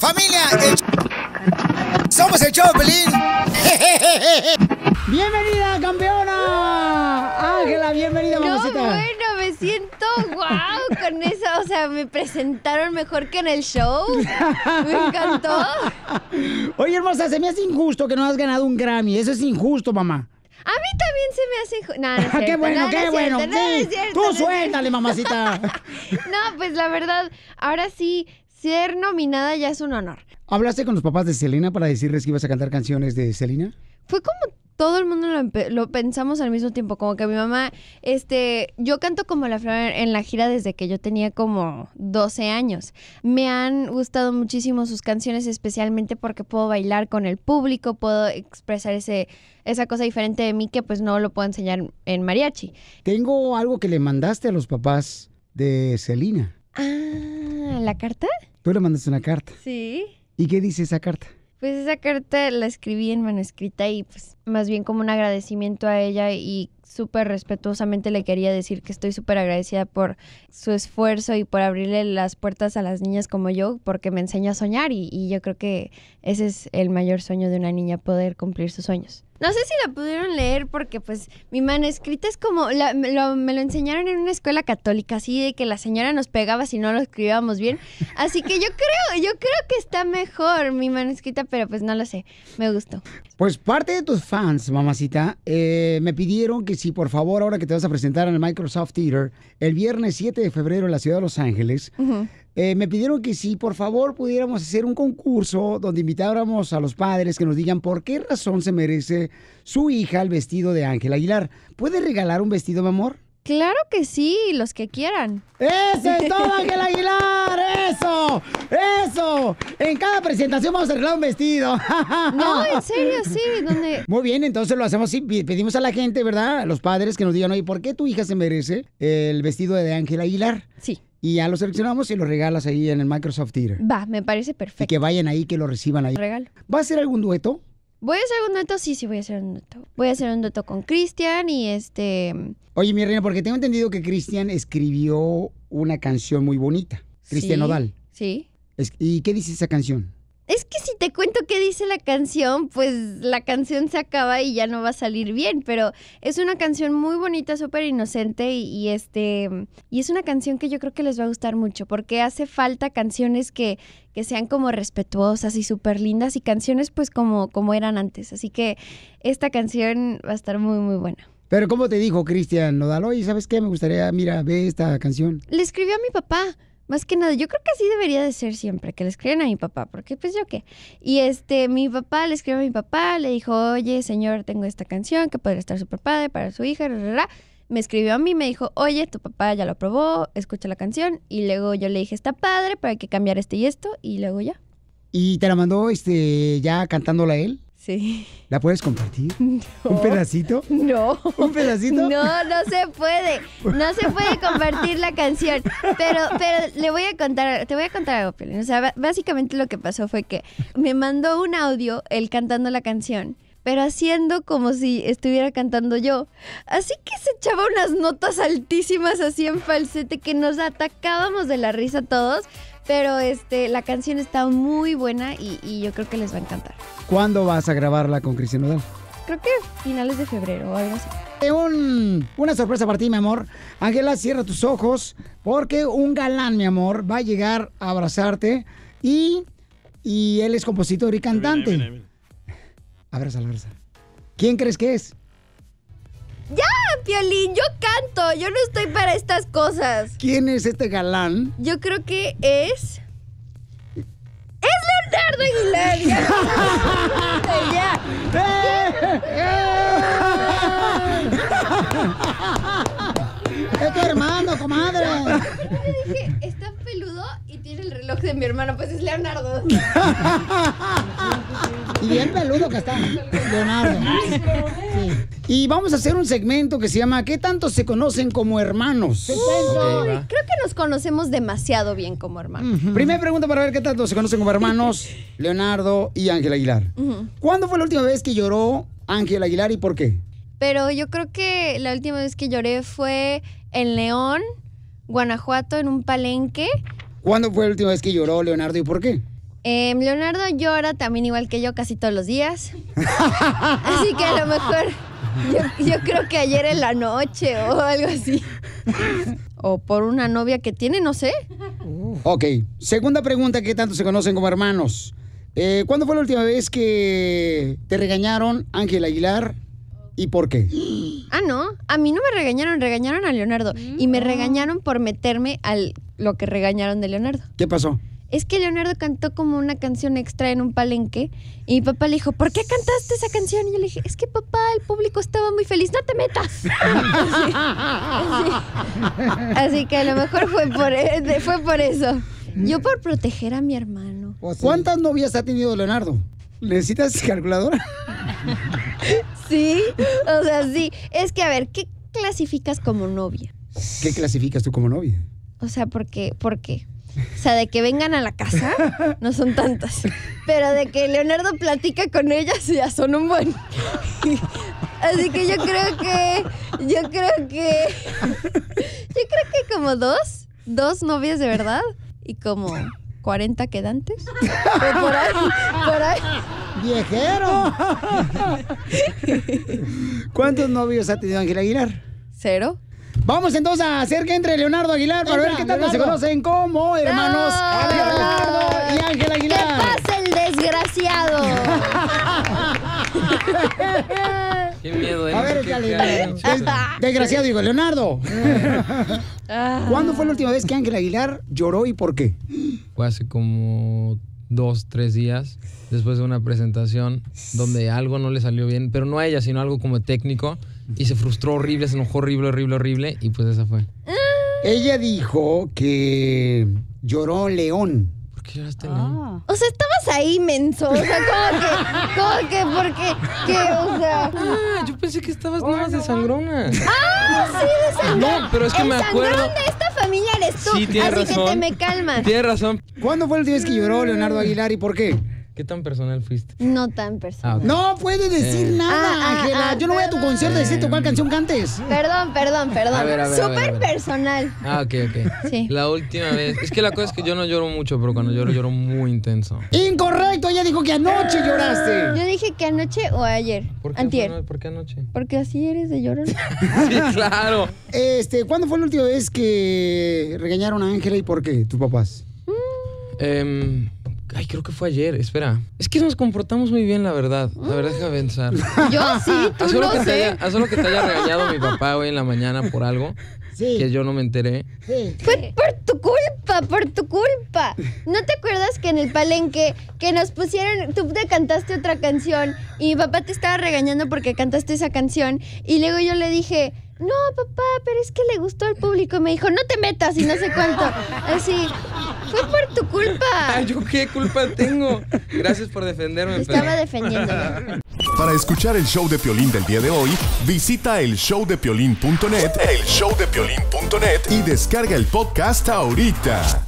Familia, el- somos el show, de Pelín. ¡Bienvenida, campeona! Ángela, bienvenida, No, mamacita. bueno, me siento wow con eso. O sea, me presentaron mejor que en el show. Me encantó. Oye, hermosa, se me hace injusto que no has ganado un Grammy. Eso es injusto, mamá. A mí también se me hace. inju- No, no es qué bueno, no, no qué bueno. cierto, no, no cierto, tú no suéltale, mamacita. No, pues la verdad, ahora sí, ser nominada ya es un honor. ¿Hablaste con los papás de Selena para decirles que ibas a cantar canciones de Selena? Fue como todo el mundo lo, pensamos al mismo tiempo, como que mi mamá, este, yo canto como la flor en la gira desde que yo tenía como 12 años. Me han gustado muchísimo sus canciones, especialmente porque puedo bailar con el público, puedo expresar ese, esa cosa diferente de mí que pues no lo puedo enseñar en mariachi. Tengo algo que le mandaste a los papás de Selena. Ah, ¿la carta? Tú le mandaste una carta. Sí. ¿Y qué dice esa carta? Pues esa carta la escribí en manuscrita y pues más bien como un agradecimiento a ella y súper respetuosamente le quería decir que estoy súper agradecida por su esfuerzo y por abrirle las puertas a las niñas como yo porque me enseñó a soñar y, yo creo que ese es el mayor sueño de una niña, poder cumplir sus sueños. No sé si la pudieron leer porque pues mi manuscrita es como, la- me lo enseñaron en una escuela católica, así de que la señora nos pegaba si no lo escribíamos bien. Así que yo creo, yo creo que está mejor mi manuscrita, pero pues no lo sé, me gustó. Pues parte de tus fans, mamacita, eh, me pidieron que si por favor, ahora que te vas a presentar en el Microsoft Theater el viernes 7 de febrero en la ciudad de Los Ángeles, eh, me pidieron que si por favor pudiéramos hacer un concurso donde invitáramos a los padres que nos digan por qué razón se merece su hija el vestido de Ángel Aguilar. ¿Puede regalar un vestido, mi amor? Claro que sí, los que quieran. ¡Eso es todo, Ángel Aguilar! ¡Eso! ¡Eso! En cada presentación vamos a arreglar un vestido. No, en serio, sí, donde... Muy bien, entonces lo hacemos así. Pi- Pedimos a la gente, ¿verdad? A los padres que nos digan, oye, ¿por qué tu hija se merece el vestido de Ángel Aguilar? Sí. Y ya lo seleccionamos y lo regalas ahí en el Microsoft Theater. Va, me parece Y perfecto. que vayan ahí, que lo reciban ahí. Regalo. ¿Va a ser algún dueto? ¿Voy a hacer un dueto? Sí, sí, voy a hacer un dueto. Voy a hacer un dueto con Cristian y este... Oye, mi reina, porque tengo entendido que Cristian escribió una canción muy bonita. Cristian Nodal. Sí. ¿Y qué dice esa canción? Es que si te cuento qué dice la canción, pues la canción se acaba y ya no va a salir bien, pero es una canción muy bonita, súper inocente y, y, este y es una canción que yo creo que les va a gustar mucho porque hace falta canciones que, que sean como respetuosas y súper lindas y canciones pues como, como eran antes. Así que esta canción va a estar muy muy buena. Pero ¿cómo te dijo Cristian Nodal? Oye, ¿sabes qué? Me gustaría, mira, ve esta canción. Le escribió a mi papá. Más que nada, yo creo que así debería de ser siempre, que le escriban a mi papá, porque pues yo qué. Y este, mi papá le escribió a mi papá, le dijo, oye, señor, tengo esta canción que podría estar súper padre para su hija, ra, ra, ra". Me escribió a mí, me dijo, oye, tu papá ya lo aprobó, escucha la canción. Y luego yo le dije, está padre, pero hay que cambiar esto y esto. Y luego ya. ¿Y te la mandó este ya cantándola él? Sí. ¿La puedes compartir? ¿Un pedacito? No. ¿Un pedacito? No, no se puede. No se puede compartir la canción. Pero, pero le voy a contar, te voy a contar algo. O sea, básicamente lo que pasó fue que me mandó un audio él cantando la canción. Pero haciendo como si estuviera cantando yo. Así que se echaba unas notas altísimas así en falsete que nos atacábamos de la risa todos. Pero este, la canción está muy buena y, y yo creo que les va a encantar. ¿Cuándo vas a grabarla con Cristian Nodal? Creo que finales de febrero o algo así. Eh, un- una sorpresa para ti, mi amor. Ángela, cierra tus ojos porque un galán, mi amor, va a llegar a abrazarte y, y él es compositor y cantante. Abrázala, abrázala. ¿Quién crees que es? Ya, Piolín, yo canto, yo no estoy para estas cosas. ¿Quién es este galán? Yo creo que es... ¡Es Leonardo Aguilar! ¡Ya! Es tu hermano, comadre. Yo dije, está peludo el reloj de mi hermano, pues es Leonardo. Y bien peludo que está, Leonardo. Sí. Y vamos a hacer un segmento que se llama ¿Qué tanto se conocen como hermanos? Uy, creo que nos conocemos demasiado bien como hermanos. Primera pregunta para ver qué tanto se conocen como hermanos Leonardo y Ángel Aguilar. ¿Cuándo fue la última vez que lloró Ángel Aguilar y por qué? Pero yo creo que la última vez que lloré fue en León, Guanajuato, en un palenque. ¿Cuándo fue la última vez que lloró Leonardo y por qué? Em, Leonardo llora también igual que yo casi todos los días. Así que a lo mejor yo, yo creo que ayer en la noche o algo así. O por una novia que tiene, no sé. Ok, segunda pregunta, ¿qué tanto se conocen como hermanos? Eh, ¿Cuándo fue la última vez que te regañaron Ángel Aguilar y por qué? Ah, no, a mí no me regañaron, regañaron a Leonardo. Y me regañaron por meterme al lo que regañaron de Leonardo. ¿Qué pasó? Es que Leonardo cantó como una canción extra en un palenque y mi papá le dijo, ¿por qué cantaste esa canción? Y yo le dije, es que papá, el público estaba muy feliz, no te metas. Así, así. Así que a lo mejor fue por, e- fue por eso. Yo por proteger a mi hermano. ¿Cuántas novias ha tenido Leonardo? ¿Necesitas calculadora? Sí, o sea, sí. Es que, a ver, ¿qué clasificas como novia? ¿Qué clasificas tú como novia? O sea, ¿por qué? ¿Por qué? O sea, de que vengan a la casa, no son tantas. Pero de que Leonardo platica con ellas, ya son un buen. Así que yo creo que. Yo creo que. Yo creo que como dos. Dos novias de verdad. Y como 40 quedantes. Por ahí. Por ahí. ¡Viejero! ¿Cuántos novios ha tenido Ángel Aguilar? Cero. Vamos entonces a hacer que entre Leonardo Aguilar para ver qué tanto se conocen como hermanos ¡No! Leonardo y Ángel ¿Qué Aguilar. pasa el desgraciado? Qué miedo, ¿eh? A ver, Qué. Des- Desgraciado, digo, Leonardo. Ah. ¿Cuándo fue la última vez que Ángel Aguilar lloró y por qué? Fue hace como dos, tres días, después de una presentación donde algo no le salió bien, pero no a ella, sino algo como técnico, y se frustró horrible, se enojó horrible, horrible, horrible, y pues esa fue. Ella dijo que lloró León. ¿Por qué León? O sea, estabas ahí, menso. O sea, como que, como que, porque, que, o sea. Ah, yo pensé que estabas nada más de sangrona. ¡Ah, sí, de sangrón! No, pero es que El me acuerdo- sangrón de esta familia eres tú. Sí, tienes así razón. que te me calmas. Tienes razón. ¿Cuándo fue la última vez que lloró Leonardo Aguilar y por qué? ¿Qué tan personal fuiste? No tan personal. Ah. No puede decir Eh. nada, Ah, ah, Ángela. ah, Yo no voy a tu concierto a decirte cuál canción cantes. Perdón, perdón, perdón. A ver, a ver, a ver, Súper a ver. personal. Ah, ok, ok. Sí. La última vez. Es que la cosa es que yo no lloro mucho, pero cuando lloro, lloro muy intenso. Incorrecto, ella dijo que anoche lloraste. Yo dije que anoche o ayer. ¿Por qué, Antier. fue- ¿Por qué anoche? Porque así eres de llorón. Sí, claro. Este, ¿cuándo fue la última vez que regañaron a Ángela y por qué? Tus papás. Em, ay, creo que fue ayer. Espera. Es que nos comportamos muy bien, la verdad. La verdad, deja pensar. Yo sí, tú solo, no que te sé. haya, a solo que te haya regañado mi papá hoy en la mañana por algo Sí. que yo no me enteré. sí. Fue por tu culpa, por tu culpa. ¿No te acuerdas que en el palenque que nos pusieron, tú te cantaste otra canción y mi papá te estaba regañando porque cantaste esa canción y luego yo le dije, no papá, pero es que le gustó al público y me dijo, no te metas y no sé cuánto. Así, fue por tu culpa. Ay, ¿yo qué culpa tengo? Gracias por defenderme. Te estaba defendiéndome. Para escuchar el show de Piolín del día de hoy, visita el showdepiolín.net, el showdepiolín.net y descarga el podcast ahorita.